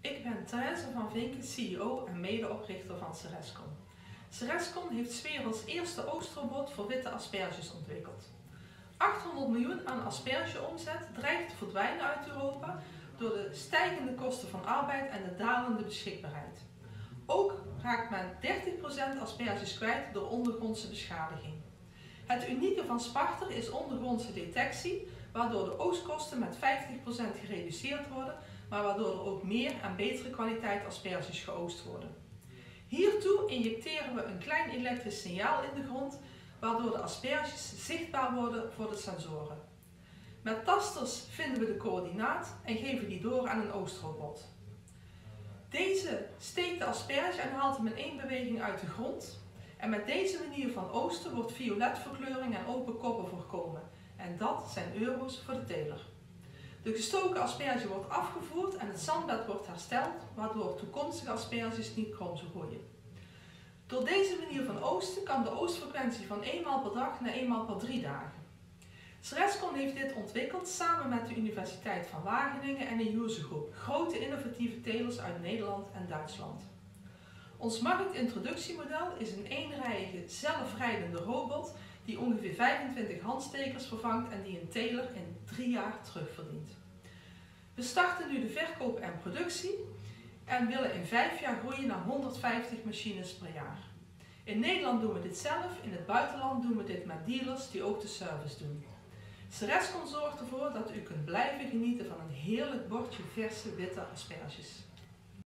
Ik ben Therese van Vinken, CEO en medeoprichter van Cerescon. Cerescon heeft 's werelds eerste oostrobot voor witte asperges ontwikkeld. 800 miljoen aan aspergeomzet dreigt te verdwijnen uit Europa door de stijgende kosten van arbeid en de dalende beschikbaarheid. Ook raakt men 30% asperges kwijt door ondergrondse beschadiging. Het unieke van Sparter is ondergrondse detectie, waardoor de oogstkosten met 50% gereduceerd worden, maar waardoor er ook meer en betere kwaliteit asperges geoogst worden. Hiertoe injecteren we een klein elektrisch signaal in de grond, waardoor de asperges zichtbaar worden voor de sensoren. Met tasters vinden we de coördinaat en geven die door aan een oostrobot. Deze steekt de asperge en haalt hem in één beweging uit de grond. En met deze manier van oosten wordt violetverkleuring en open koppen voorkomen. En dat zijn euro's voor de teler. De gestoken asperge wordt afgevoerd en het zandbed wordt hersteld, waardoor toekomstige asperges niet krom groeien. Door deze manier van oosten kan de oostfrequentie van eenmaal per dag naar eenmaal per drie dagen. Srescon heeft dit ontwikkeld samen met de Universiteit van Wageningen en de User Group, grote innovatieve telers uit Nederland en Duitsland. Ons marktintroductiemodel is een eenrijige zelfrijdende robot die ongeveer 25 handstekers vervangt en die een teler in drie jaar terugverdient. We starten nu de verkoop en productie en willen in vijf jaar groeien naar 150 machines per jaar. In Nederland doen we dit zelf, in het buitenland doen we dit met dealers die ook de service doen. Cerescon zorgt ervoor dat u kunt blijven genieten van een heerlijk bordje verse witte asperges.